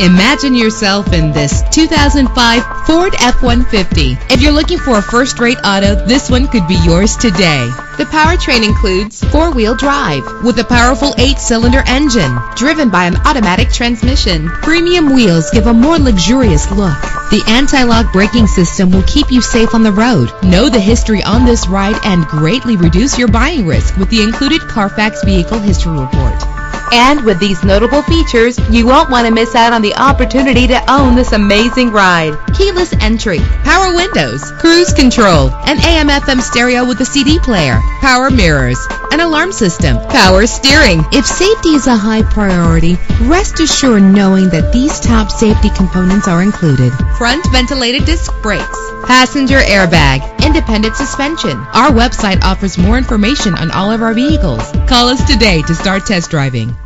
Imagine yourself in this 2005 Ford F-150. If you're looking for a first-rate auto, this one could be yours today. The powertrain includes four-wheel drive with a powerful eight-cylinder engine driven by an automatic transmission. Premium wheels give a more luxurious look. The anti-lock braking system will keep you safe on the road. Know the history on this ride and greatly reduce your buying risk with the included Carfax Vehicle History Report. And with these notable features, you won't want to miss out on the opportunity to own this amazing ride. Keyless entry, power windows, cruise control, an AM FM stereo with a CD player, power mirrors, an alarm system, power steering. If safety is a high priority, rest assured knowing that these top safety components are included. Front ventilated disc brakes, passenger airbag, independent suspension. Our website offers more information on all of our vehicles. Call us today to start test driving.